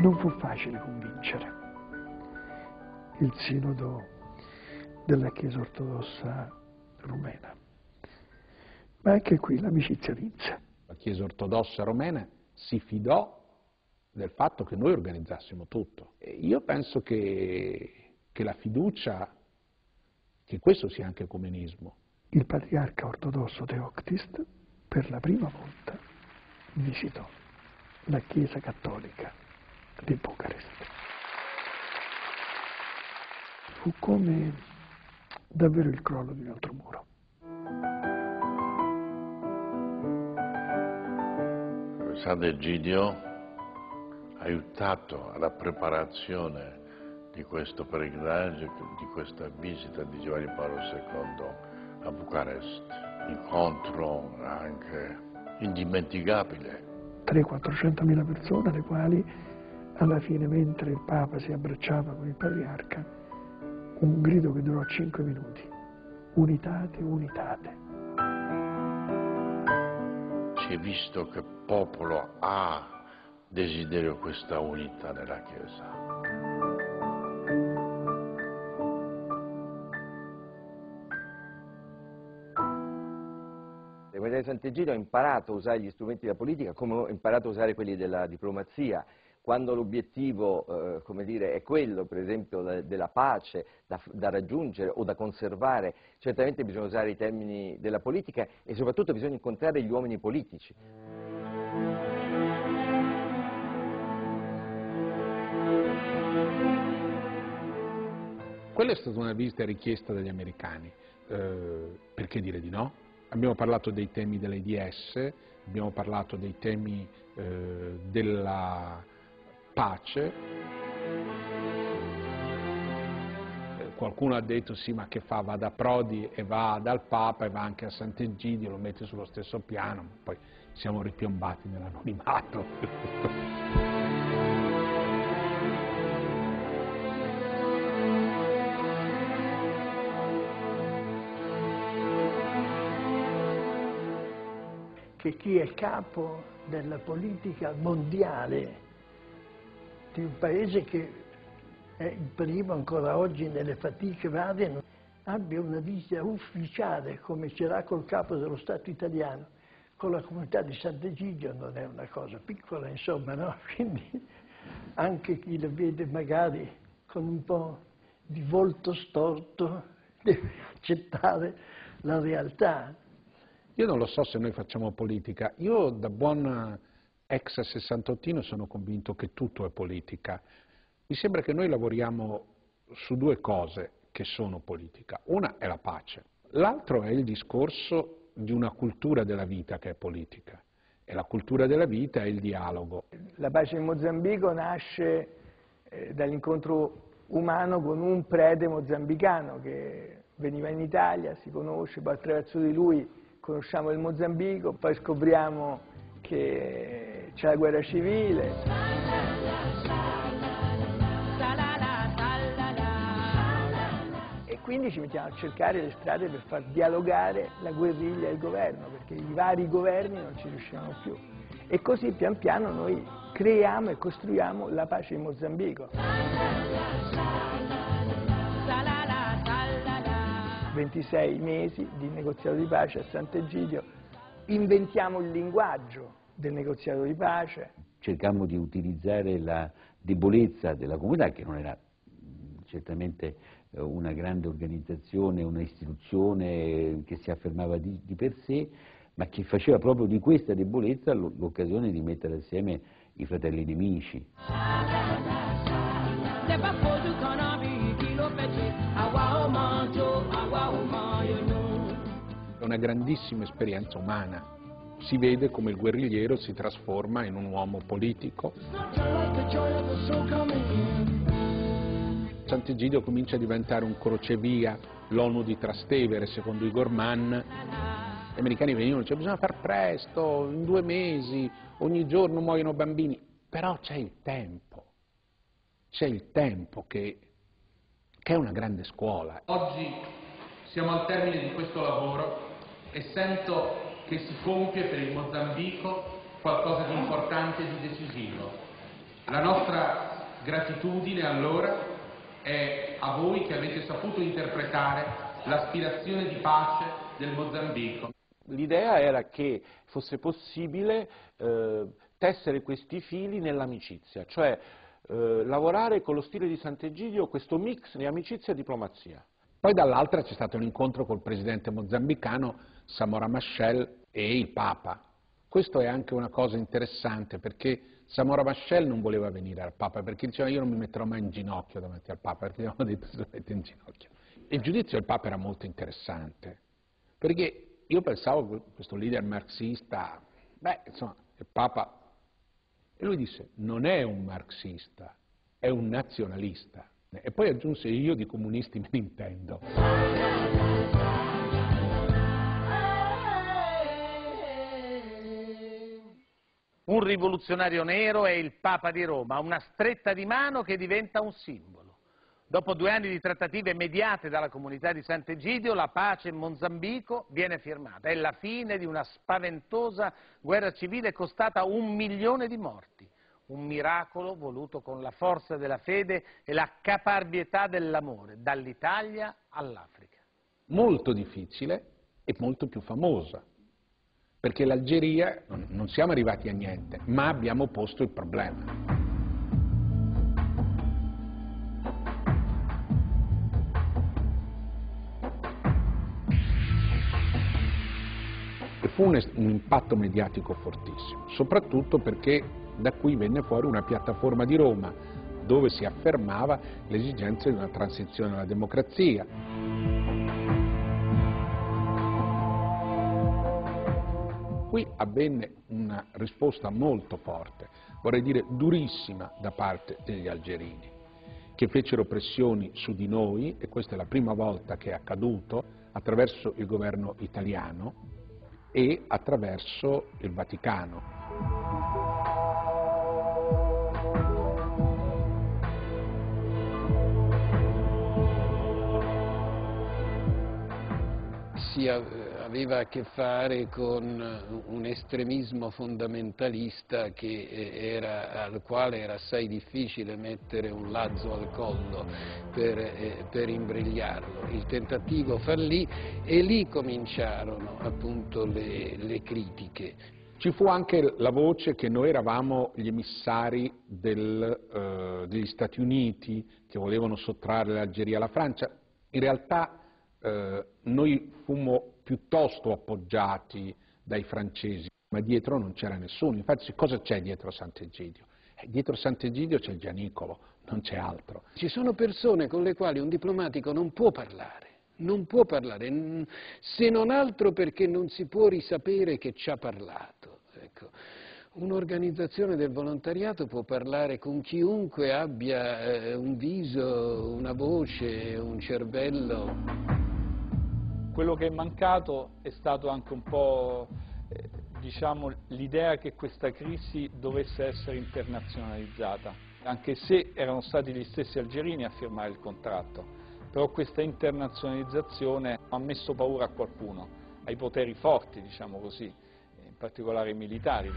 Non fu facile convincere il sinodo della Chiesa ortodossa rumena, ma anche qui l'amicizia vinse. La Chiesa ortodossa romena si fidò del fatto che noi organizzassimo tutto. E io penso che, che la fiducia, che questo sia anche comunismo. Il patriarca ortodosso Teoctist per la prima volta visitò la Chiesa cattolica di Bucarest. Fu come davvero il crollo di un altro muro. Sant'Egidio ha aiutato alla preparazione di questo pellegrinaggio, di questa visita di Giovanni Paolo II a Bucarest. Incontro anche indimenticabile. 300-400 mila persone, le quali alla fine, mentre il Papa si abbracciava con il Patriarca, un grido che durò 5 minuti. Unitate, unitate si è visto che popolo ha desiderio questa unità nella Chiesa. Di Sant'Egidio ha imparato a usare gli strumenti della politica come ho imparato a usare quelli della diplomazia. Quando l'obiettivo eh, è quello, per esempio, da, della pace da, da, raggiungere o da conservare, certamente bisogna usare i termini della politica e soprattutto bisogna incontrare gli uomini politici. Quella è stata una visita richiesta dagli americani, eh, perché dire di no? Abbiamo parlato dei temi dell'AIDS, abbiamo parlato dei temi eh, della pace. Eh, qualcuno ha detto sì ma che fa, va da Prodi e va dal Papa e va anche a Sant'Egidio, lo mette sullo stesso piano, poi siamo ripiombati nell'anonimato. che chi è capo della politica mondiale di un paese che è il primo ancora oggi nelle fatiche varie, abbia una visita ufficiale come ce l'ha col capo dello Stato italiano, con la comunità di Sant'Egidio non è una cosa piccola, insomma, no? Quindi anche chi lo vede magari con un po' di volto storto deve accettare la realtà. Io non lo so se noi facciamo politica, io da buon ex sessantottino sono convinto che tutto è politica. Mi sembra che noi lavoriamo su due cose che sono politica. Una è la pace, l'altro è il discorso di una cultura della vita che è politica. E la cultura della vita è il dialogo. La pace in Mozambico nasce eh, dall'incontro umano con un prete mozambicano che veniva in Italia, si conosce, poi attraverso di lui conosciamo il Mozambico, poi scopriamo che c'è la guerra civile. E quindi ci mettiamo a cercare le strade per far dialogare la guerriglia e il governo, perché i vari governi non ci riuscivano più. E così pian piano noi creiamo e costruiamo la pace in Mozambico. 26 mesi di negoziato di pace a Sant'Egidio, inventiamo il linguaggio del negoziato di pace. Cercammo di utilizzare la debolezza della comunità, che non era certamente una grande organizzazione, una istituzione che si affermava di, di per sé, ma che faceva proprio di questa debolezza l'occasione di mettere assieme i fratelli nemici. È una grandissima esperienza umana. Si vede come il guerrigliero si trasforma in un uomo politico. Sant'Egidio comincia a diventare un crocevia, l'ONU di Trastevere, secondo Igor Mann. Gli americani venivano e dicevano bisogna far presto, in due mesi, ogni giorno muoiono bambini. Però c'è il tempo, c'è il tempo che, che è una grande scuola. Oggi siamo al termine di questo lavoro e sento che si compie per il Mozambico qualcosa di importante e di decisivo. La nostra gratitudine allora è a voi che avete saputo interpretare l'aspirazione di pace del Mozambico. L'idea era che fosse possibile eh, tessere questi fili nell'amicizia, cioè eh, lavorare con lo stile di Sant'Egidio questo mix di amicizia e diplomazia. Poi dall'altra c'è stato un incontro col presidente mozambicano Samora Machel e il Papa. Questo è anche una cosa interessante perché Samora Machel non voleva venire al Papa perché diceva io non mi metterò mai in ginocchio davanti al Papa perché avevano detto si mette in ginocchio. Il giudizio del Papa era molto interessante perché io pensavo che questo leader marxista, beh insomma il Papa e lui disse, non è un marxista, è un nazionalista. E poi aggiunse, io di comunisti me ne intendo. Un rivoluzionario nero è il Papa di Roma, una stretta di mano che diventa un simbolo. Dopo due anni di trattative mediate dalla comunità di Sant'Egidio, la pace in Mozambico viene firmata. È la fine di una spaventosa guerra civile costata un milione di morti. Un miracolo voluto con la forza della fede e la caparbietà dell'amore, dall'Italia all'Africa. Molto difficile e molto più famosa, perché l'Algeria non siamo arrivati a niente, ma abbiamo posto il problema. fu un, un impatto mediatico fortissimo, soprattutto perché da qui venne fuori una piattaforma di Roma dove si affermava l'esigenza di una transizione alla democrazia. Qui avvenne una risposta molto forte, vorrei dire durissima da parte degli algerini, che fecero pressioni su di noi, e questa è la prima volta che è accaduto, attraverso il governo italiano, e attraverso il Vaticano. Si aveva a che fare con un estremismo fondamentalista eh, era, al quale era assai difficile mettere un lazzo al collo per, eh, per imbrigliarlo. Il tentativo fallì e lì cominciarono appunto le, le critiche. Ci fu anche la voce che noi eravamo gli emissari del, eh, degli Stati Uniti che volevano sottrarre l'Algeria alla Francia. In realtà eh, noi fummo piuttosto appoggiati dai francesi, ma dietro non c'era nessuno. Infatti cosa c'è dietro Sant'Egidio? Eh, dietro Sant'Egidio c'è Gianicolo, non c'è altro. Ci sono persone con le quali un diplomatico non può parlare, non può parlare, se non altro perché non si può risapere che ci ha parlato. Ecco. Un'organizzazione del volontariato può parlare con chiunque abbia eh, un viso, una voce, un cervello. Quello che è mancato è stato anche un po' eh, diciamo, l'idea che questa crisi dovesse essere internazionalizzata, anche se erano stati gli stessi algerini a firmare il contratto, però questa internazionalizzazione ha messo paura a qualcuno, ai poteri forti, diciamo così, in particolare ai militari.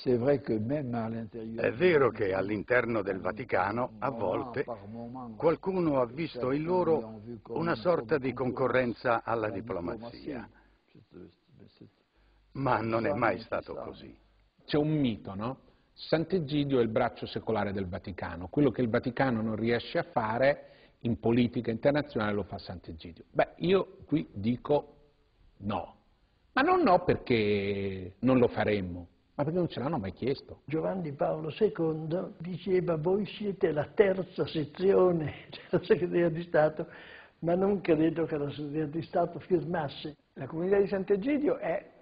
È vero che all'interno del Vaticano, a volte, qualcuno ha visto in loro una sorta di concorrenza alla diplomazia. Ma non è mai stato così. C'è un mito, no? Sant'Egidio è il braccio secolare del Vaticano. Quello che il Vaticano non riesce a fare in politica internazionale lo fa Sant'Egidio. Beh, io qui dico no. Ma non no perché non lo faremmo, ma perché non ce l'hanno mai chiesto. Giovanni Paolo II diceva voi siete la terza sezione della Segreteria di Stato, ma non credo che la Segreteria di Stato firmasse. La comunità di Sant'Egidio è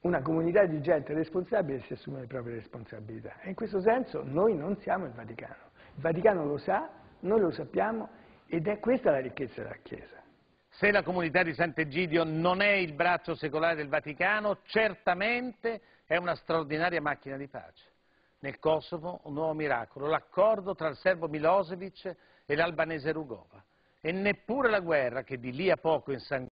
una comunità di gente responsabile che si assume le proprie responsabilità. E in questo senso noi non siamo il Vaticano. Il Vaticano lo sa, noi lo sappiamo ed è questa la ricchezza della Chiesa. Se la comunità di Sant'Egidio non è il braccio secolare del Vaticano, certamente è una straordinaria macchina di pace. Nel Kosovo un nuovo miracolo, l'accordo tra il serbo Milosevic e l'albanese Rugova. e neppure la guerra, che di lì a poco insanguinerà